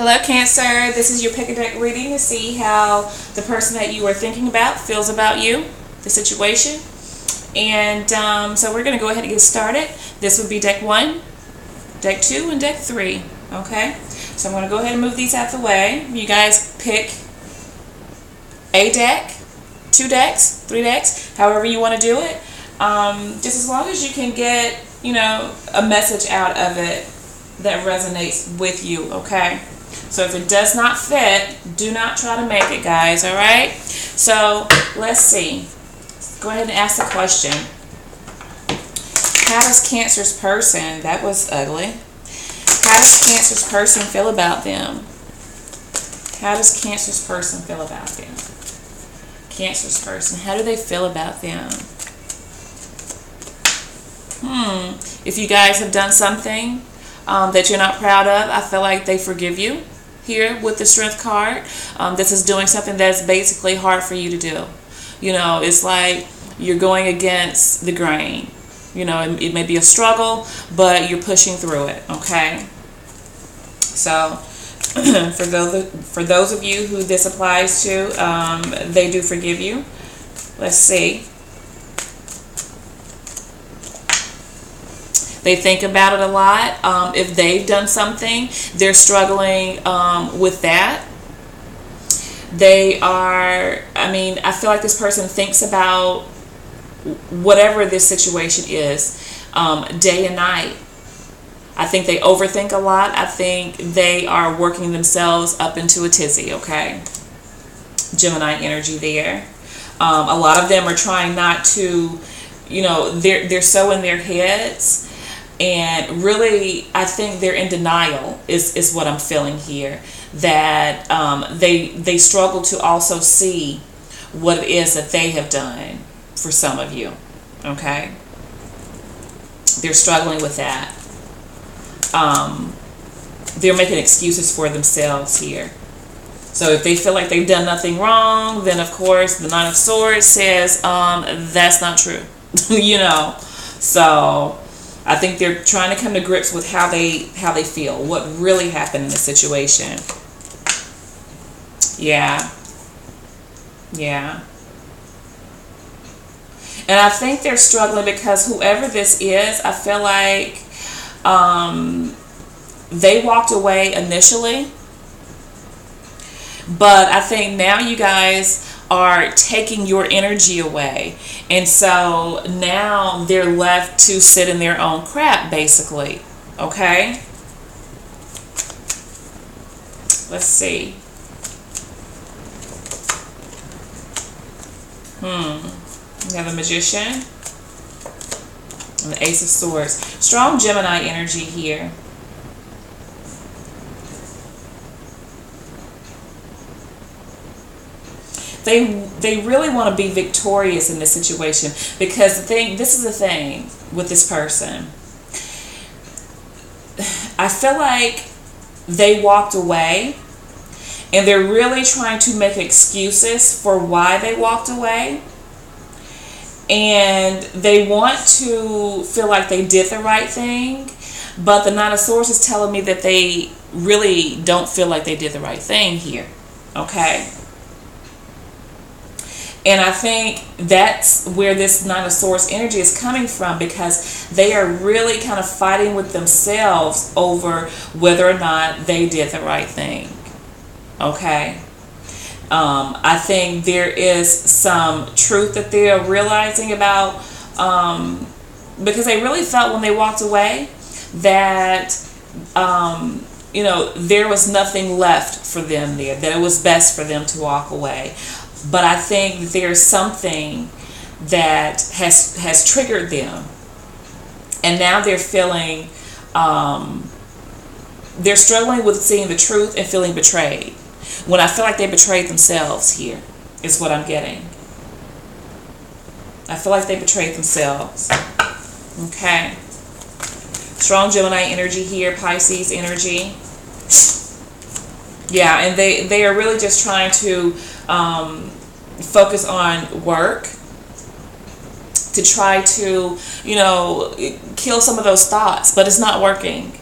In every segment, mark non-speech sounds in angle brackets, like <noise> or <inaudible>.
Hello, Cancer. This is your pick a deck reading to see how the person that you are thinking about feels about you, the situation. And um, so we're going to go ahead and get started. This would be deck one, deck two, and deck three. Okay? So I'm going to go ahead and move these out the way. You guys pick a deck, two decks, three decks, however you want to do it. Um, just as long as you can get, you know, a message out of it that resonates with you, okay? So if it does not fit, do not try to make it, guys, all right? So let's see. Go ahead and ask the question. How does Cancer's person, that was ugly. How does Cancer's person feel about them? How does Cancer's person feel about them? Cancer's person, how do they feel about them? Hmm. If you guys have done something um, that you're not proud of, I feel like they forgive you here with the strength card. Um, this is doing something that's basically hard for you to do. You know, it's like you're going against the grain. You know, it, it may be a struggle, but you're pushing through it. Okay. So, <clears throat> for those for those of you who this applies to, um, they do forgive you. Let's see. They think about it a lot. Um, if they've done something, they're struggling um, with that. They are, I mean, I feel like this person thinks about whatever this situation is um, day and night. I think they overthink a lot. I think they are working themselves up into a tizzy, okay? Gemini energy there. Um, a lot of them are trying not to, you know, they're, they're so in their heads and really i think they're in denial is, is what i'm feeling here that um, they they struggle to also see what it is that they have done for some of you okay? They're struggling with that. Um, they're making excuses for themselves here. So if they feel like they've done nothing wrong then of course the nine of swords says um, that's not true <laughs> you know? So I think they're trying to come to grips with how they how they feel, what really happened in the situation. Yeah. Yeah. And I think they're struggling because whoever this is, I feel like um, they walked away initially. But I think now you guys are taking your energy away. And so now they're left to sit in their own crap, basically. Okay? Let's see. Hmm. We have a magician and the ace of swords. Strong Gemini energy here. They they really want to be victorious in this situation because the thing this is the thing with this person. I feel like they walked away and they're really trying to make excuses for why they walked away. And they want to feel like they did the right thing but the nine of swords is telling me that they really don't feel like they did the right thing here okay and I think that's where this Nine of Swords energy is coming from because they are really kind of fighting with themselves over whether or not they did the right thing. Okay? Um, I think there is some truth that they are realizing about um, because they really felt when they walked away that um, you know there was nothing left for them there that it was best for them to walk away but I think there's something that has has triggered them, and now they're feeling um, they're struggling with seeing the truth and feeling betrayed. When I feel like they betrayed themselves here, is what I'm getting. I feel like they betrayed themselves. Okay. Strong Gemini energy here, Pisces energy. Yeah, and they, they are really just trying to um, focus on work to try to, you know, kill some of those thoughts, but it's not working.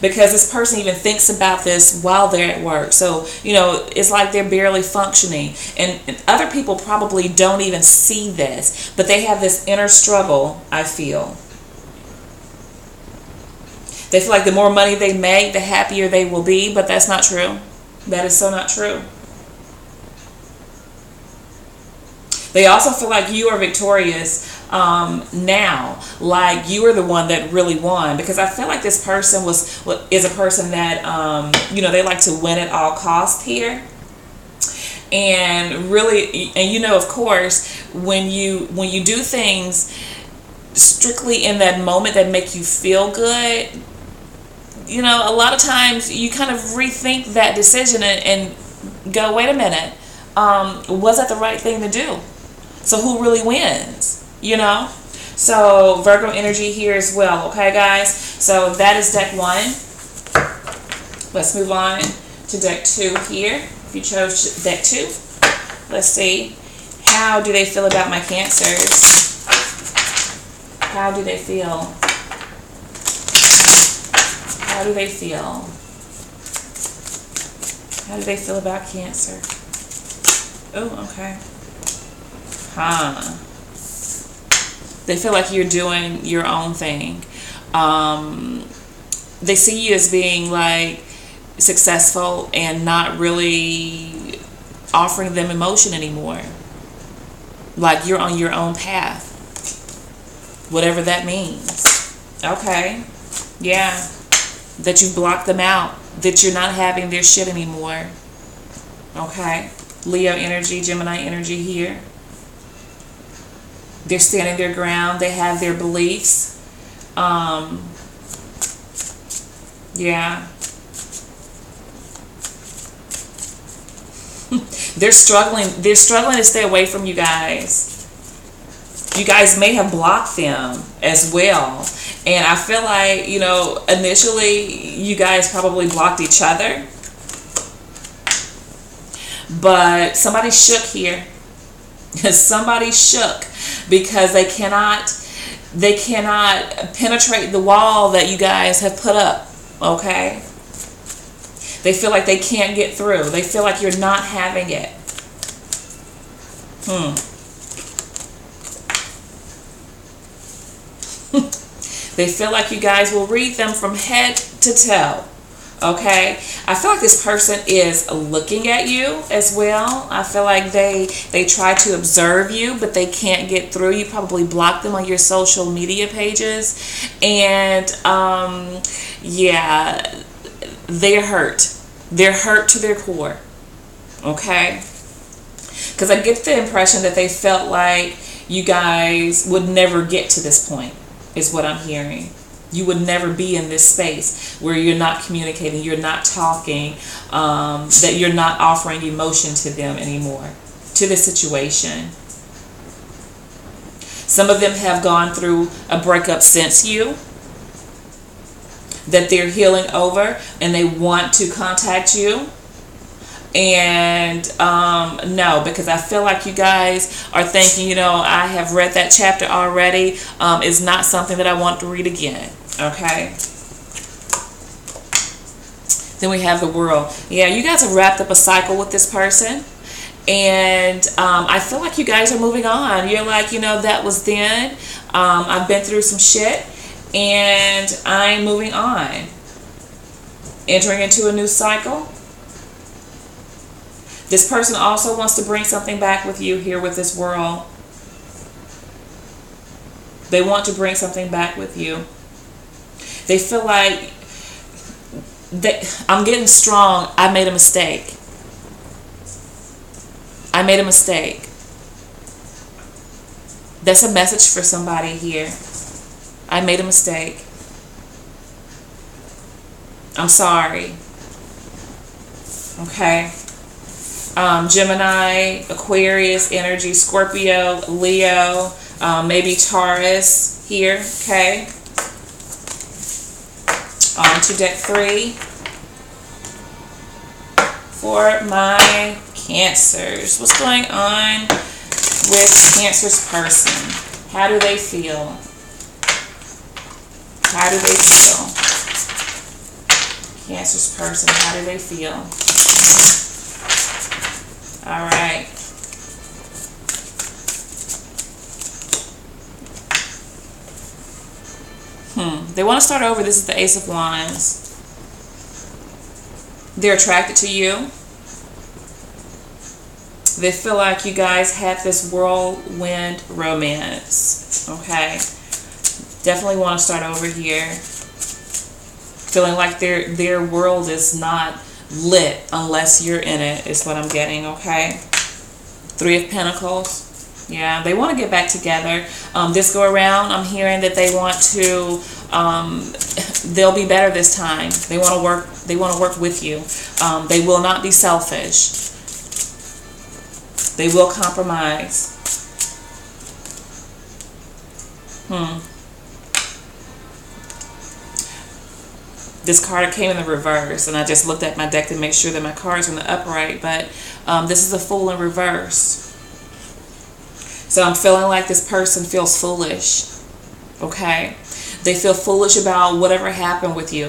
because this person even thinks about this while they're at work. So, you know, it's like they're barely functioning. And, and, other people probably don't even see this, but they have this inner struggle, I feel. They feel like the more money they make, the happier they will be, but that's not true. That is so not true. They also feel like you are victorious um, now, like you are the one that really won. Because I feel like this person was is a person that um, you know they like to win at all cost here and really and you know of course when you when you do things strictly in that moment that make you feel good you know a lot of times you kind of rethink that decision and, and go wait a minute um, was that the right thing to do so who really wins? You know? So Virgo energy here as well. Okay, guys? So that is deck one. Let's move on to deck two here. If you chose deck two, let's see. How do they feel about my cancers? How do they feel? How do they feel? How do they feel about cancer? Oh, okay. Huh. They feel like you're doing your own thing. Um, they see you as being like successful and not really offering them emotion anymore. Like you're on your own path. Whatever that means. Okay. Yeah. That you've blocked them out. That you're not having their shit anymore. Okay. Leo energy, Gemini energy here. They're standing their ground. They have their beliefs. Um, yeah. <laughs> they're struggling. They're struggling to stay away from you guys. You guys may have blocked them as well. And I feel like, you know, initially you guys probably blocked each other. But somebody shook here. <laughs> somebody shook because they cannot they cannot penetrate the wall that you guys have put up okay they feel like they can't get through they feel like you're not having it hmm they feel like you guys will read them from head to toe okay? I feel like this person is looking at you as well. I feel like they they try to observe you but they can't get through. You probably block them on your social media pages. And um yeah they're hurt. They're hurt to their core okay? Because i get the impression that they felt like you guys would never get to this point is what i'm hearing you would never be in this space where you're not communicating, you're not talking, um, that you're not offering emotion to them anymore, to the situation. Some of them have gone through a breakup since you that they're healing over and they want to contact you and um, no because i feel like you guys are thinking you know i have read that chapter already um, it's not something that i want to read again Okay. Then we have the world. Yeah, you guys have wrapped up a cycle with this person. And um, I feel like you guys are moving on. You're like, you know, that was then. Um, I've been through some shit. And I'm moving on. Entering into a new cycle. This person also wants to bring something back with you here with this world. They want to bring something back with you. They feel like they, I'm getting strong. I made a mistake. I made a mistake. That's a message for somebody here. I made a mistake. I'm sorry. Okay. Um, Gemini, Aquarius, energy, Scorpio, Leo, um, maybe Taurus here. Okay. On to deck three for my cancers. What's going on with Cancer's person? How do they feel? How do they feel? Cancer's person, how do they feel? All right. Hmm. They want to start over. This is the Ace of Wands. They're attracted to you. They feel like you guys had this whirlwind romance. Okay. Definitely want to start over here. Feeling like their their world is not lit unless you're in it is what I'm getting, okay? Three of Pentacles. Yeah, they want to get back together. Um, this go around, I'm hearing that they want to, um, <laughs> they'll be better this time. They want to work, they want to work with you. Um, they will not be selfish. They will compromise. Hmm. This card came in the reverse and I just looked at my deck to make sure that my cards were in the upright but um, this is a fool in reverse. So I'm feeling like this person feels foolish okay? They feel foolish about whatever happened with you.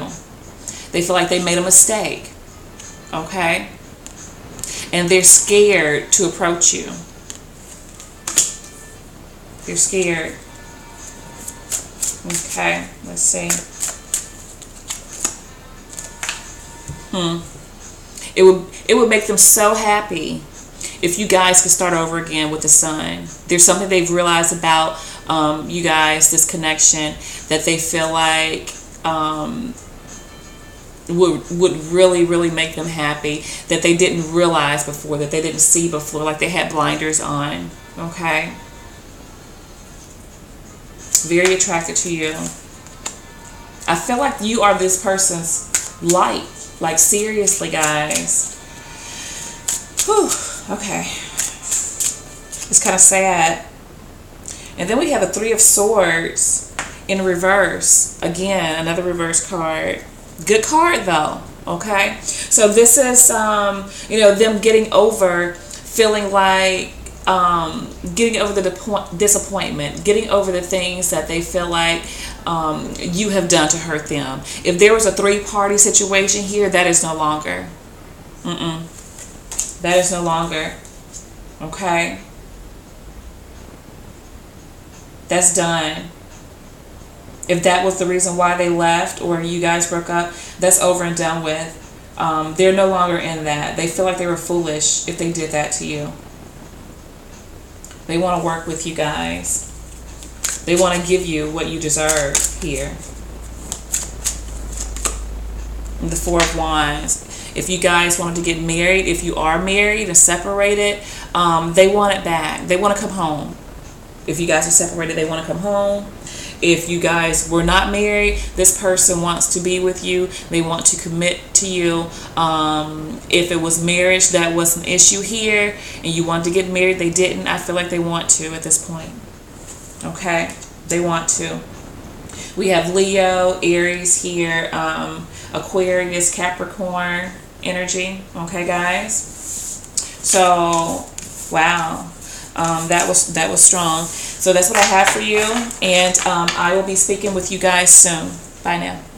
They feel like they made a mistake okay? And they're scared to approach you. They're scared. Okay let's see Hmm. It would it would make them so happy if you guys could start over again with the sun. There's something they've realized about um, you guys, this connection, that they feel like um, would would really really make them happy that they didn't realize before, that they didn't see before, like they had blinders on. Okay. Very attracted to you. I feel like you are this person's light like, seriously, guys. Whew, okay. It's kind of sad. And then we have a Three of Swords in reverse. Again, another reverse card. Good card, though. Okay. So this is, um, you know, them getting over feeling like um, getting over the disappointment, getting over the things that they feel like um, you have done to hurt them. If there was a three party situation here, that is no longer. Mm-mm. That is no longer. Okay? That's done. If that was the reason why they left or you guys broke up, that's over and done with. Um, they're no longer in that. They feel like they were foolish if they did that to you. They want to work with you guys. They want to give you what you deserve here. The Four of Wands. If you guys wanted to get married, if you are married and separated, um, they want it back. They want to come home. If you guys are separated, they want to come home. If you guys were not married, this person wants to be with you. They want to commit to you. Um, if it was marriage that was an issue here and you wanted to get married, they didn't. I feel like they want to at this point. Okay? They want to. We have Leo, Aries here, um, Aquarius, Capricorn energy. Okay, guys? So, wow. Um, that was that was strong. So that's what I have for you, and um, I will be speaking with you guys soon. Bye now.